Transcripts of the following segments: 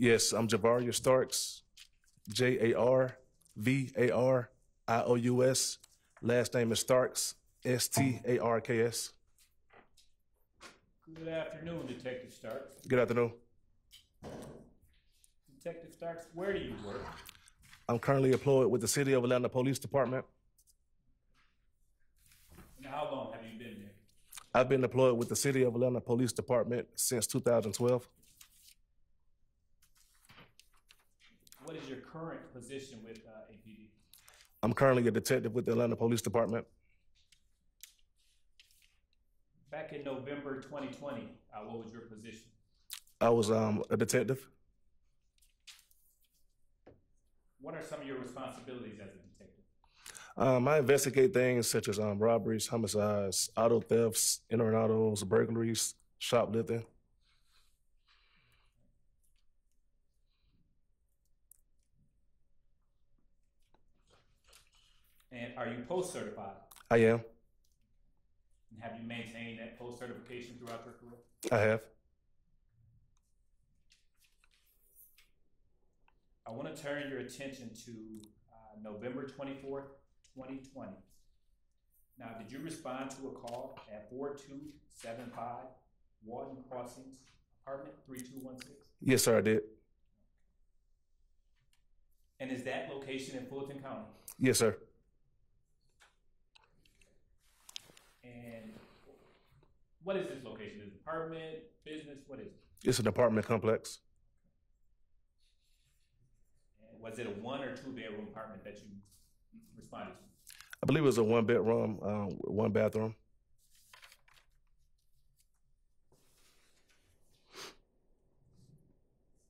Yes, I'm Jarvarious Starks, J A R V A R I O U S. Last name is Starks, S T A R K S. Good afternoon, Detective Starks. Good afternoon. Detective Starks, where do you work? I'm currently employed with the City of Atlanta Police Department. And how long have you been there? I've been employed with the City of Atlanta Police Department since 2012. What is your current position with uh, APD? I'm currently a detective with the Atlanta Police Department. Back in November 2020, uh, what was your position? I was um, a detective. What are some of your responsibilities as a detective? Um, I investigate things such as um, robberies, homicides, auto thefts, entering autos, burglaries, shoplifting. And are you post certified? I am. And have you maintained that post certification throughout your career? I have. I want to turn your attention to uh, November 24th, 2020. Now, did you respond to a call at 4275 Walton Crossings, apartment 3216? Yes, sir, I did. And is that location in Fulton County? Yes, sir. And what is this location? Is it apartment, business? What is it? It's an apartment complex. And was it a one or two bedroom apartment that you responded to? I believe it was a one bedroom, um, one bathroom.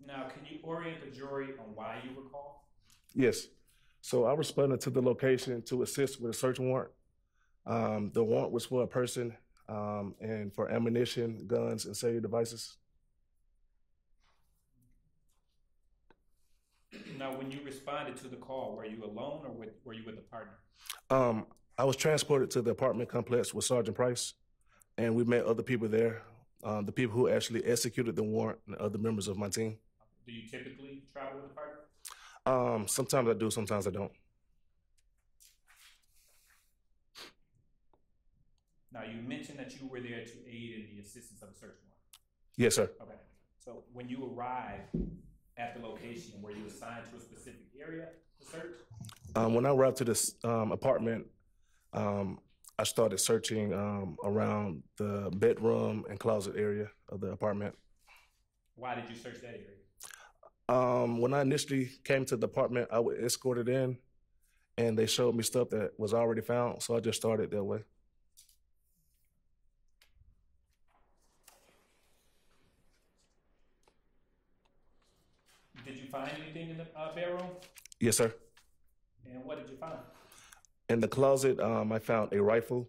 Now, can you orient the jury on why you were called? Yes. So I responded to the location to assist with a search warrant. Um, the warrant was for a person um, and for ammunition, guns, and cellular devices. Now, when you responded to the call, were you alone or with, were you with a partner? Um, I was transported to the apartment complex with Sergeant Price, and we met other people there, um, the people who actually executed the warrant and other members of my team. Do you typically travel with a partner? Um, sometimes I do, sometimes I don't. Now, you mentioned that you were there to aid in the assistance of a search warrant. Yes, sir. Okay. So when you arrived at the location, were you assigned to a specific area to search? Um, when I arrived to this um, apartment, um, I started searching um, around the bedroom and closet area of the apartment. Why did you search that area? Um, when I initially came to the apartment, I was escorted in, and they showed me stuff that was already found, so I just started that way. Did you find anything in the uh, bedroom? Yes, sir. And what did you find? In the closet, um, I found a rifle.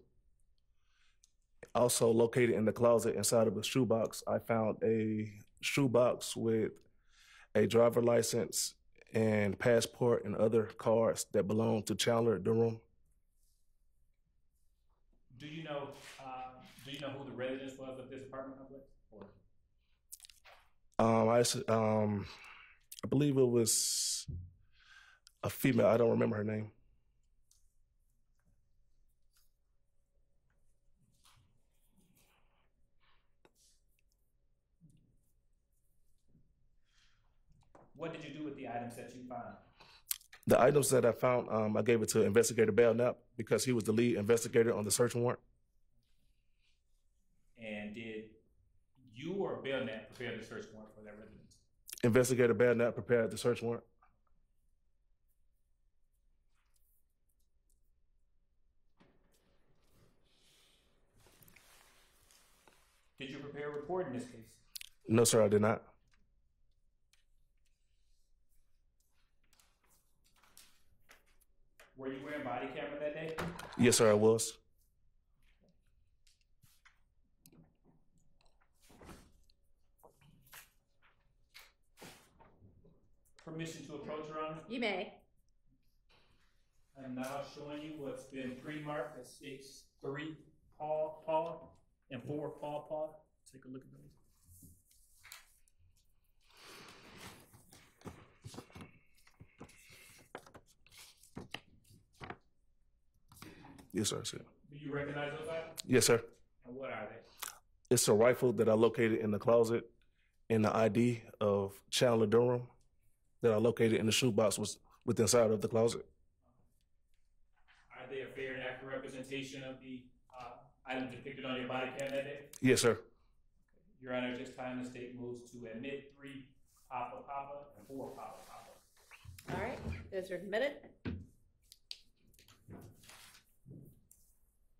Also located in the closet inside of a shoebox, I found a shoebox with a driver license and passport and other cards that belonged to Chandler Durham. Do you know, uh, do you know who the residence was of this apartment complex? Or Um, I, um, I believe it was a female. I don't remember her name. what did you do with the items that you found? The items that I found, um, I gave it to Investigator Belknap because he was the lead investigator on the search warrant. And did you or Belknap prepare the search warrant for that residence? Investigator Belknap prepared the search warrant. Did you prepare a report in this case? No, sir, I did not. Were you wearing body camera that day? Yes, sir, I was. You may. I'm now showing you what's been pre-marked as six, three paw paw and four paw paw. Take a look at those. Yes, sir, sir. Do you recognize those items? Yes, sir. And what are they? It's a rifle that I located in the closet in the ID of Chandler Durham that are located in the shoebox was within inside of the closet. Are they a fair and accurate representation of the uh, items depicted on your body cam that day? Yes, sir. Your Honor, just time, the state moves to admit three Papa Papa and four Papa Papa. All right, those are admitted.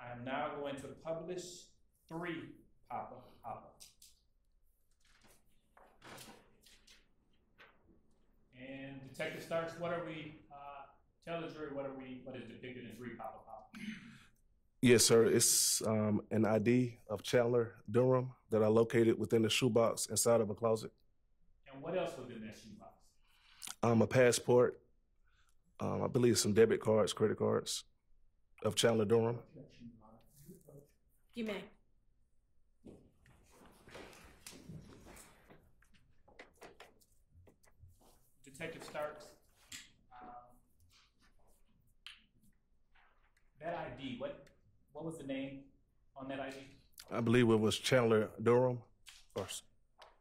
I am now going to publish three Papa Papa. And Detective Starks, what are we, uh, tell the jury what are we, what is depicted in three Papa Papa? Yes, sir. It's um, an ID of Chandler Durham that I located within the shoebox inside of a closet. And what else was in that shoebox? Um, a passport, um, I believe some debit cards, credit cards of Chandler Durham. You may. Detective Starks, um, that ID, what, what was the name on that ID? I believe it was Chandler Durham. Or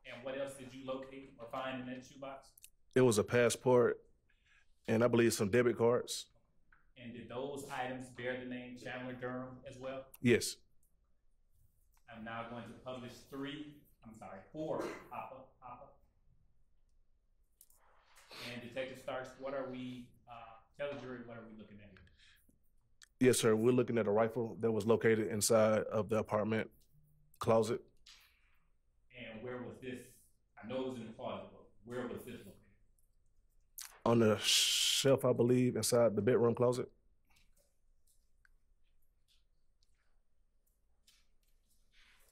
And what else did you locate or find in that shoebox? it was a passport, and I believe some debit cards. And did those items bear the name Chandler Durham as well? Yes. I'm now going to publish three, I'm sorry, four Papa Papa. And Detective Starks, what are we, uh, tell the jury, what are we looking at here? Yes, sir. We're looking at a rifle that was located inside of the apartment closet. And where was this? I know it was in the closet, but where was this located? on the shelf, I believe, inside the bedroom closet.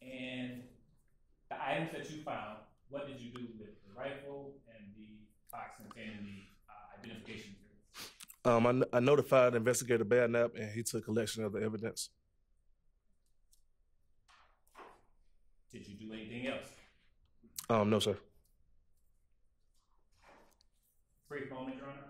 And the items that you found, what did you do with the rifle and the box containing the uh, identification materials? Um, I, I notified Investigator Belknap, and he took collection of the evidence. Did you do anything else? Um, no, sir. Brief moment, Your Honor.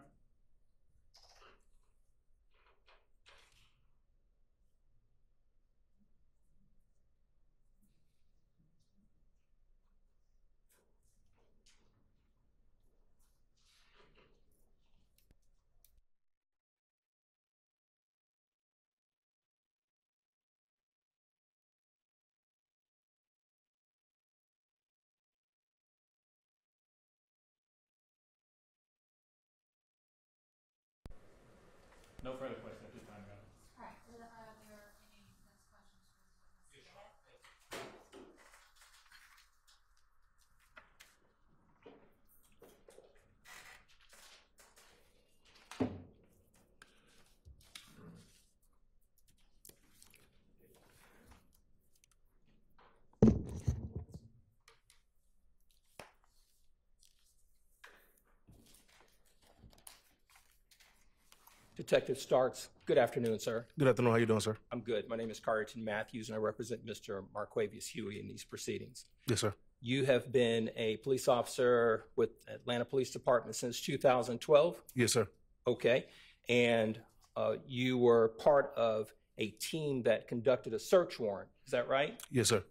No further questions at this time, Your Honor. All right, are there, are there any next questions for the witness? Detective Starks, good afternoon, sir. Good afternoon. How you doing, sir? I'm good. My name is Carrington Matthews, and I represent Mr. Marquavius Huey in these proceedings. Yes, sir. You have been a police officer with Atlanta Police Department since 2012, Yes, sir. okay? And uh, you were part of a team that conducted a search warrant, is that right? Yes, sir.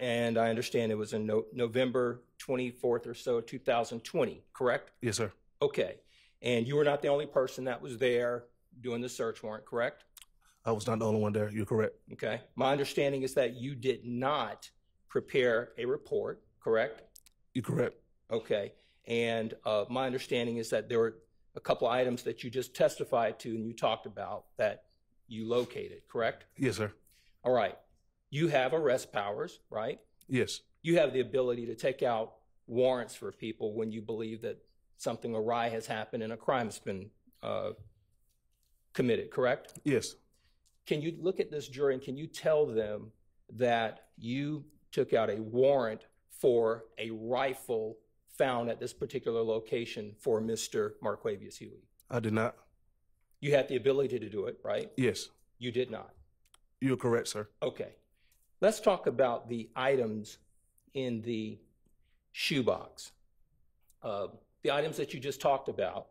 And I understand it was in no- November 24th or so, 2020, correct? Yes, sir. Okay. And you were not the only person that was there doing the search warrant, correct? I was not the only one there. You're correct. Okay. My understanding is that you did not prepare a report, correct? You're correct. Okay. And uh, my understanding is that there were a couple items that you just testified to and you talked about that you located, correct? Yes, sir. All right. You have arrest powers, right? Yes. You have the ability to take out warrants for people when you believe that something awry has happened and a crime has been uh, committed, correct? Yes. Can you look at this jury and can you tell them that you took out a warrant for a rifle found at this particular location for Mr. Marquavius Huey? I did not. You had the ability to do it, right? Yes. You did not. You're correct, sir. Okay. Let's talk about the items in the shoebox. Uh, the items that you just talked about,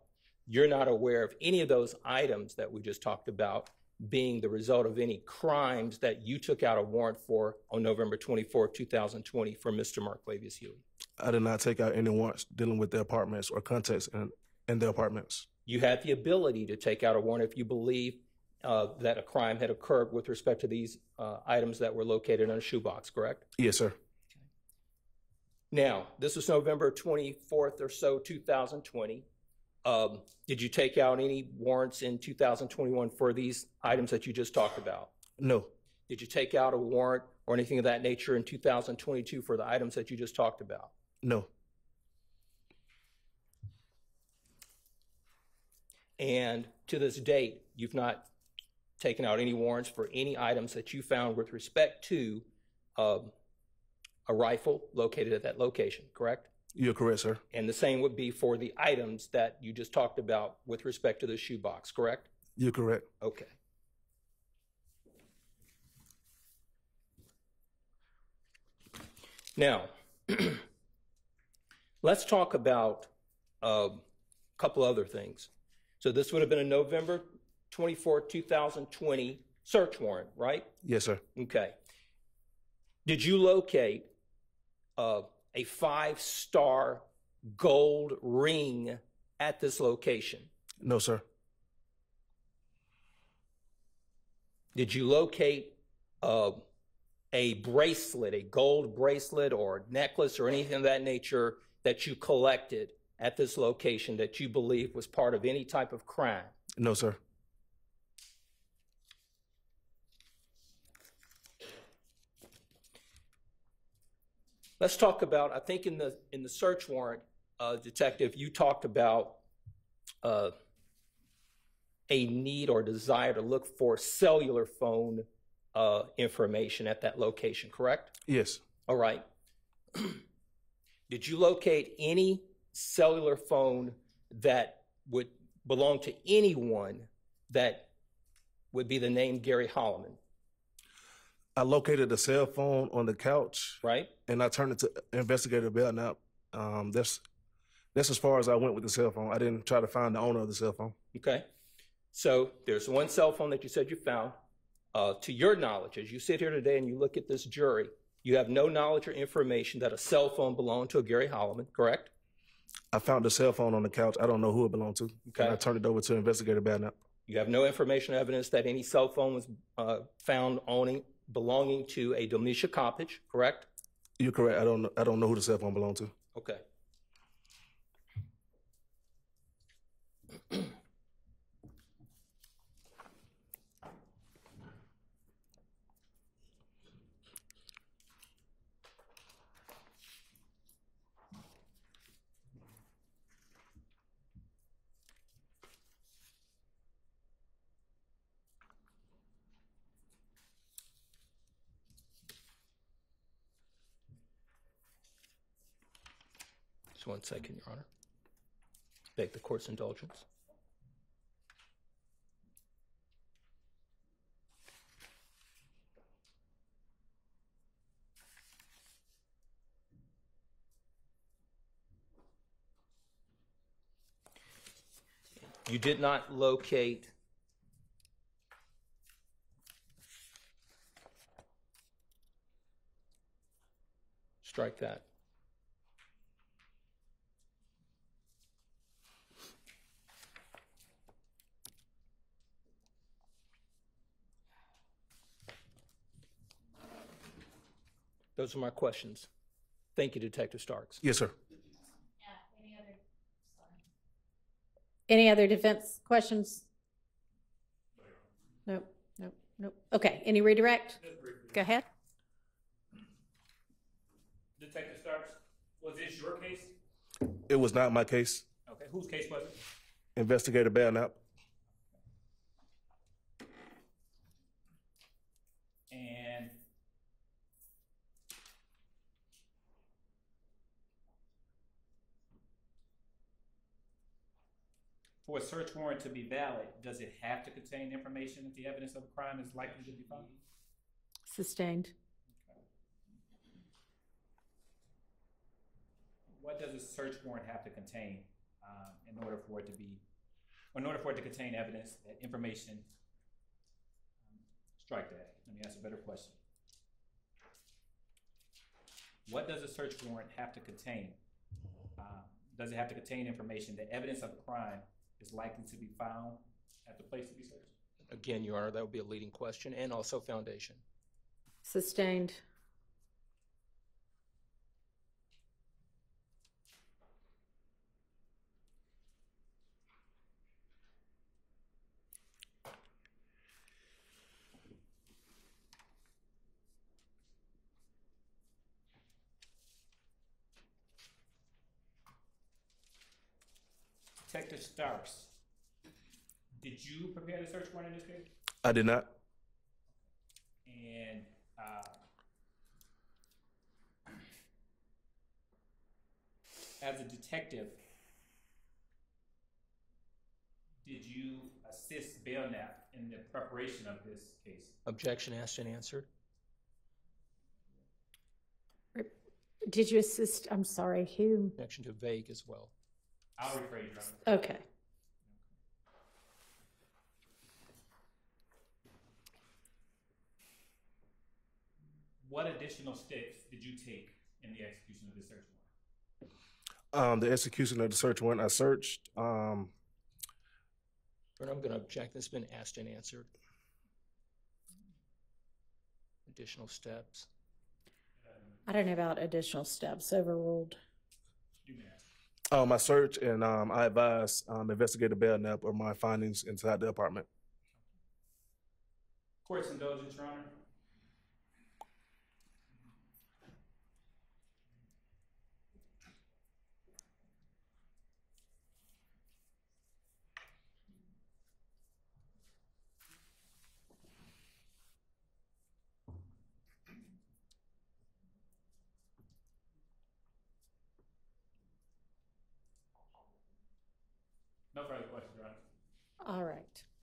you're not aware of any of those items that we just talked about being the result of any crimes that you took out a warrant for on November 24, 2020 for Mr. Marquavius Huey? I did not take out any warrants dealing with the apartments or contacts in, in the apartments. You had the ability to take out a warrant if you believe uh, that a crime had occurred with respect to these uh, items that were located in a shoebox, correct? Yes, sir. Now, this was November 24th or so, 2020. Um, Did you take out any warrants in 2021 for these items that you just talked about? No, Did you take out a warrant or anything of that nature in 2022 for the items that you just talked about? no, And to this date, you've not taken out any warrants for any items that you found with respect to um, a rifle located at that location, correct? you're correct, sir. And the same would be for the items that you just talked about with respect to the shoebox, correct? You're correct. Okay. Now, let's talk about um, a couple other things. So this would have been a November 24, 2020 search warrant, right? Yes, sir. Okay. Did you locate uh, a five-star gold ring at this location? No, sir. Did you locate uh, a bracelet, a gold bracelet or necklace or anything of that nature that you collected at this location that you believe was part of any type of crime? No, sir. Let's talk about, I think in the, in the search warrant, uh, Detective, you talked about uh, a need or desire to look for cellular phone uh, information at that location, correct? Yes. All right. Did you locate any cellular phone that would belong to anyone that would be the name Gary Holloman, I located the cell phone on the couch right? and I turned it to Investigator Belknap. Um, that's that's as far as I went with the cell phone. I didn't try to find the owner of the cell phone. Okay. So there's one cell phone that you said you found. Uh, to your knowledge, as you sit here today and you look at this jury, you have no knowledge or information that a cell phone belonged to a Gary Holloman, correct? I found the cell phone on the couch. I don't know who it belonged to. Okay. And I turned it over to Investigator Belknap. You have no information or evidence that any cell phone was uh, found owning belonging to a Domitia Coppage, correct? You're correct. I don't know. I don't know who the cell phone belonged to. Okay. One second, Your Honor. Beg the court's indulgence. You did not locate strike that. Those are my questions. Thank you, Detective Starks. Yes, sir. Yeah, any other. Any other defense questions? Nope, nope, nope. Okay, any redirect? Go ahead. Detective Starks, was this your case? It was not my case. Okay, whose case was it? Investigator Belknap. And for a search warrant to be valid, does it have to contain information that the evidence of a crime is likely to be found? Sustained. What does a search warrant have to contain um, in order for it to be, or in order for it to contain evidence that information strike that. Let me ask a better question. What does a search warrant have to contain? Uh, Does it have to contain information that evidence of a crime is likely to be found at the place to be searched? Again, Your Honor, that would be a leading question and also foundation. Sustained. Detective Starks, did you prepare the search warrant in this case? I did not. And, uh, as a detective, did you assist Belknap in the preparation of this case? Objection asked and answered. Did you assist, I'm sorry, who? Objection to vague as well. I'll rephrase, Your Honor. Okay. What additional steps did you take in the execution of this search warrant? Um, the execution of the search warrant, I searched. Um, Your Honor, I'm going to object. It's been asked and answered. Additional steps. I don't know about additional steps overruled. You may ask. um, I searched and um, I advised um, Investigator Belknap of my findings inside the apartment. Court's indulgence, Your Honor. No further questions, Your Honor. All right.